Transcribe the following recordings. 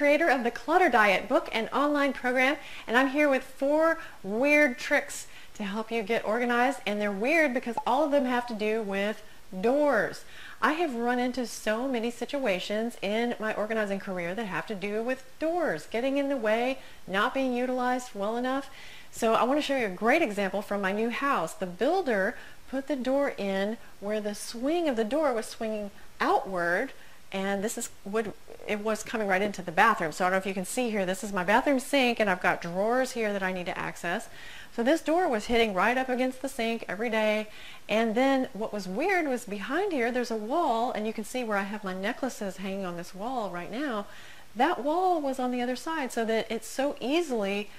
creator of the Clutter Diet book and online program, and I'm here with four weird tricks to help you get organized, and they're weird because all of them have to do with doors. I have run into so many situations in my organizing career that have to do with doors, getting in the way, not being utilized well enough. So I want to show you a great example from my new house. The builder put the door in where the swing of the door was swinging outward and this is would it was coming right into the bathroom. So I don't know if you can see here this is my bathroom sink and I've got drawers here that I need to access. So this door was hitting right up against the sink every day. And then what was weird was behind here there's a wall and you can see where I have my necklaces hanging on this wall right now. That wall was on the other side so that it so easily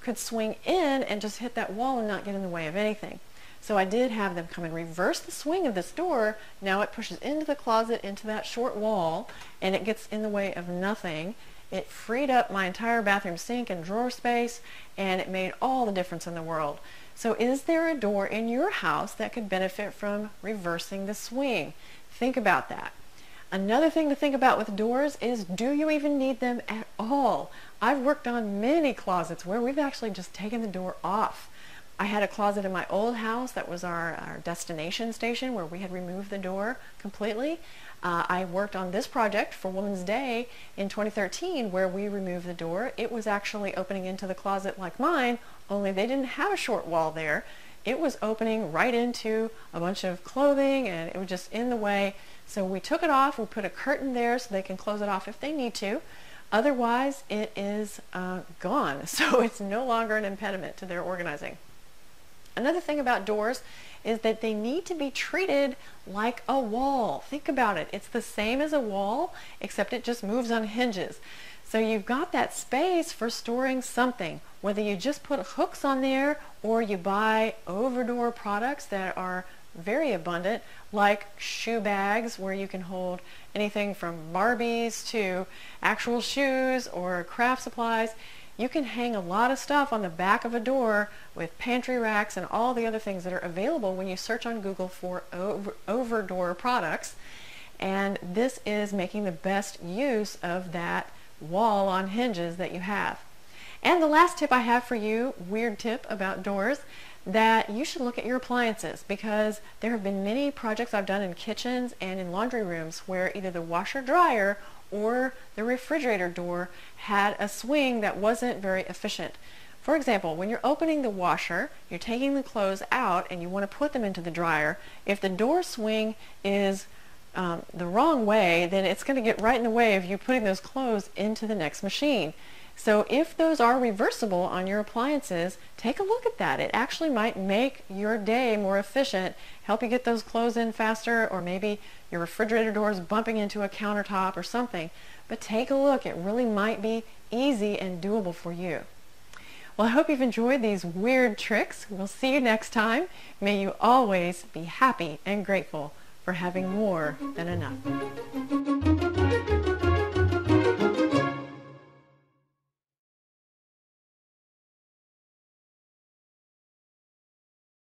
could swing in and just hit that wall and not get in the way of anything so I did have them come and reverse the swing of this door. Now it pushes into the closet, into that short wall, and it gets in the way of nothing. It freed up my entire bathroom sink and drawer space, and it made all the difference in the world. So is there a door in your house that could benefit from reversing the swing? Think about that. Another thing to think about with doors is do you even need them at all? I've worked on many closets where we've actually just taken the door off. I had a closet in my old house that was our, our destination station where we had removed the door completely. Uh, I worked on this project for Woman's Day in 2013 where we removed the door. It was actually opening into the closet like mine, only they didn't have a short wall there. It was opening right into a bunch of clothing and it was just in the way. So we took it off, we put a curtain there so they can close it off if they need to. Otherwise, it is uh, gone. So it's no longer an impediment to their organizing. Another thing about doors is that they need to be treated like a wall. Think about it. It's the same as a wall, except it just moves on hinges. So you've got that space for storing something, whether you just put hooks on there or you buy over-door products that are very abundant, like shoe bags where you can hold anything from Barbies to actual shoes or craft supplies you can hang a lot of stuff on the back of a door with pantry racks and all the other things that are available when you search on Google for over, over door products. And this is making the best use of that wall on hinges that you have. And the last tip I have for you, weird tip about doors, that you should look at your appliances because there have been many projects I've done in kitchens and in laundry rooms where either the washer dryer or the refrigerator door had a swing that wasn't very efficient. For example, when you're opening the washer, you're taking the clothes out and you want to put them into the dryer. If the door swing is um, the wrong way, then it's going to get right in the way of you putting those clothes into the next machine. So if those are reversible on your appliances, take a look at that. It actually might make your day more efficient, help you get those clothes in faster, or maybe your refrigerator door is bumping into a countertop or something. But take a look. It really might be easy and doable for you. Well, I hope you've enjoyed these weird tricks. We'll see you next time. May you always be happy and grateful for having more than enough.